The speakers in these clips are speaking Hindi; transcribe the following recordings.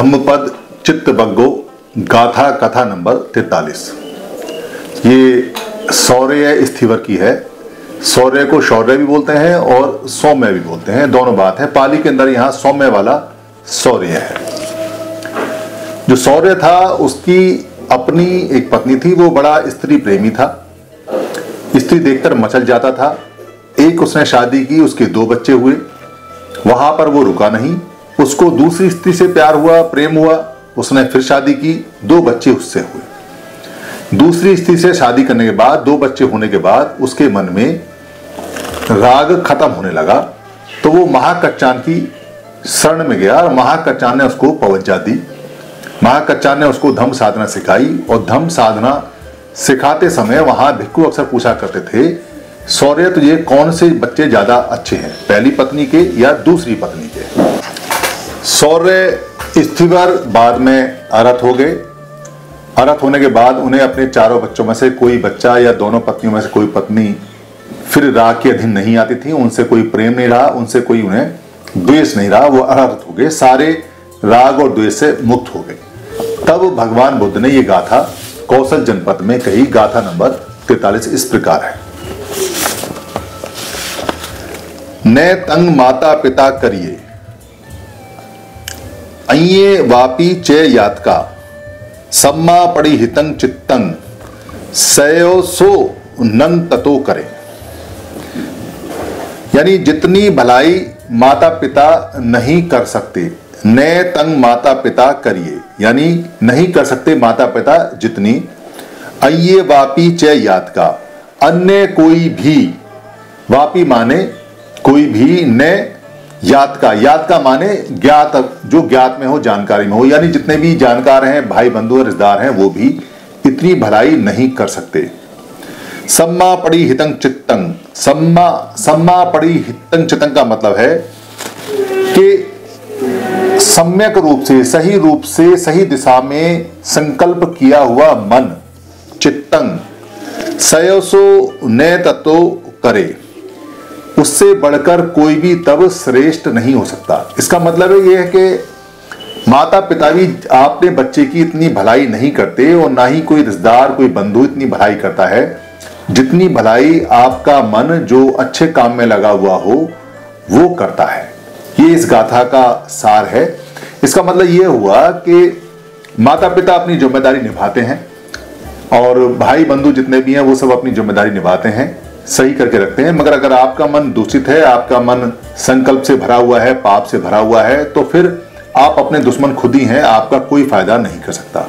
धम्मपद चित्तबग्गो गाथा, कथा नंबर तैतालीस ये सौर्य स्थिवर की है। सौर्य को शौर्य भी बोलते हैं और सौम्य भी बोलते हैं। दोनों बात है। पाली के अंदर यहाँ सौम्य वाला सौर्य है। जो सौर्य था, उसकी अपनी एक पत्नी थी। वो बड़ा स्त्री प्रेमी था। स्त्री देखकर मचल जाता था। एक उसने शादी की, उसके दो बच्चे हुए। वहाँ पर वो रुका नहीं। उसको दूसरी स्त्री से प्यार हुआ, प्रेम हुआ, उसने फिर शादी की, दो बच्चे उससे हुए। दूसरी स्त्री से शादी करने के बाद, दो बच्चे होने के बाद उसके मन में राग खत्म होने लगा तो वो महाकच्चान की शरण में गया और महाकच्चान ने उसको पवज्जा दी। महाकच्चान ने उसको धम साधना सिखाई और धम साधना सिखाते समय वहाँ भिक्खु अक्सर पूछा करते थे सौर्य तुझे कौन से बच्चे ज़्यादा अच्छे हैं? पहली पत्नी के या दूसरी पत्नी के? सौर्य स्थिवर बाद में अरथ हो गए। अरथ होने के बाद उन्हें अपने चारों बच्चों में से कोई बच्चा या दोनों पत्नियों में से कोई पत्नी फिर राग के अधीन नहीं आती थी, उनसे कोई प्रेम नहीं रहा, उनसे कोई उन्हें द्वेष नहीं रहा, वो अरहत हो गए। सारे राग और द्वेष से मुक्त हो गए। तब भगवान बुद्ध ने ये गाथा कौशल जनपद में कही। गाथा नंबर तैतालीस इस प्रकार है। न तंग माता पिता करिए। अये वापी चे यातका। सम्मा पड़ी हितंग चित्तंग सयो सो नंग ततो करे। यानी जितनी भलाई माता पिता नहीं कर सकते नए तंग माता पिता करिए। यानी नहीं कर सकते माता पिता जितनी अये वापी च याद का अन्य कोई भी, वापी माने कोई भी न याद का याद का माने ज्ञात, जो ज्ञात में हो, जानकारी में हो। यानी जितने भी जानकार हैं भाई बंधु रिश्तेदार हैं, वो भी इतनी भलाई नहीं कर सकते। सम्मा पड़ी हितंग चित्तंग सम्मा सम्मा पड़ी हितंग चितंग का मतलब है कि सम्यक रूप से, सही रूप से, सही दिशा में संकल्प किया हुआ मन चित्तंग सयोसो न तत्व करे। उससे बढ़कर कोई भी तब श्रेष्ठ नहीं हो सकता। इसका मतलब है यह है कि माता पिता भी आपने बच्चे की इतनी भलाई नहीं करते और ना ही कोई रिश्तेदार, कोई बंधु इतनी भलाई करता है। जितनी भलाई आपका मन जो अच्छे काम में लगा हुआ हो, वो करता है। ये इस गाथा का सार है। इसका मतलब ये हुआ कि माता पिता अपनी ज़िम्मेदारी निभाते हैं और भाई बंधु जितने भी हैं, वो सब अपनी ज़िम्मेदारी निभाते हैं। सही करके रखते हैं। मगर अगर आपका मन दूषित है, आपका मन संकल्प से भरा हुआ है, पाप से भरा हुआ है तो फिर आप अपने दुश्मन खुद ही हैं, आपका कोई फ़ायदा नहीं कर सकता।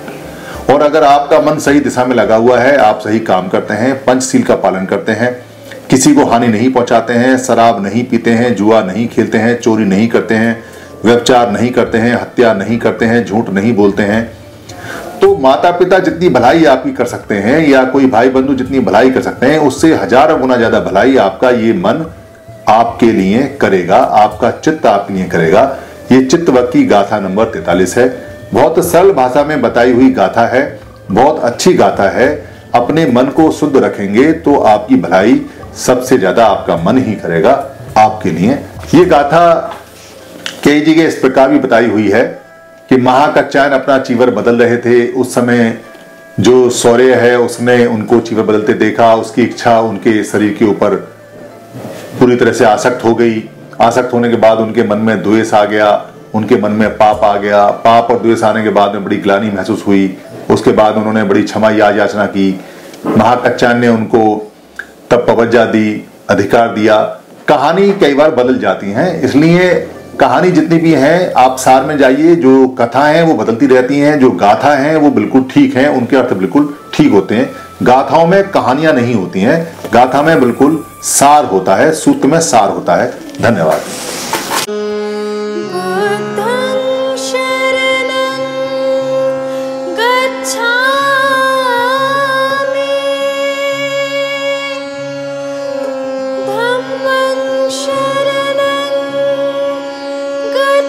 और अगर आपका मन सही दिशा में लगा हुआ है, आप सही काम करते हैं, पंचशील का पालन करते हैं, किसी को हानि नहीं पहुंचाते हैं, शराब नहीं पीते हैं, जुआ नहीं खेलते हैं, चोरी नहीं करते हैं व्यवचार नहीं करते हैं, हत्या नहीं करते हैं, झूठ नहीं बोलते हैं तो माता पिता जितनी भलाई आपकी कर सकते हैं, या कोई भाई बंधु जितनी भलाई कर सकते हैं, उससे हज़ारों गुना ज़्यादा भलाई आपका ये मन आपके लिए करेगा, आपका चित्त आपके लिए करेगा। ये चित्त की गाथा नंबर तैतालीस है। बहुत सरल भाषा में बताई हुई गाथा है, बहुत अच्छी गाथा है। अपने मन को शुद्ध रखेंगे तो आपकी भलाई सबसे ज़्यादा आपका मन ही करेगा, आपके लिए। ये गाथा के जी के इस प्रकार भी बताई हुई है। कि महाकच्चायन अपना चीवर बदल रहे थे। उस समय जो सौर्य है, उसने उनको चीवर बदलते देखा। उसकी इच्छा उनके शरीर के ऊपर पूरी तरह से आसक्त हो गई। आसक्त होने के बाद उनके मन में द्वेष आ गया। उनके मन में पाप आ गया। पाप और द्वेष आने के बाद में बड़ी ग्लानी महसूस हुई। उसके बाद उन्होंने बड़ी क्षमा याद याचना की। महाकच्चान ने उनको तब पवज्जा दी, अधिकार दिया। कहानी कई बार बदल जाती हैं, इसलिए कहानी जितनी भी है, आप सार में जाइए, जो कथा है, वो बदलती रहती हैं, जो गाथा है, वो बिल्कुल ठीक है, उनके अर्थ बिल्कुल ठीक होते हैं। गाथाओं में कहानियाँ नहीं होती हैं, गाथा में बिल्कुल सार होता है सूत्र में सार होता है। धन्यवाद।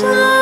time.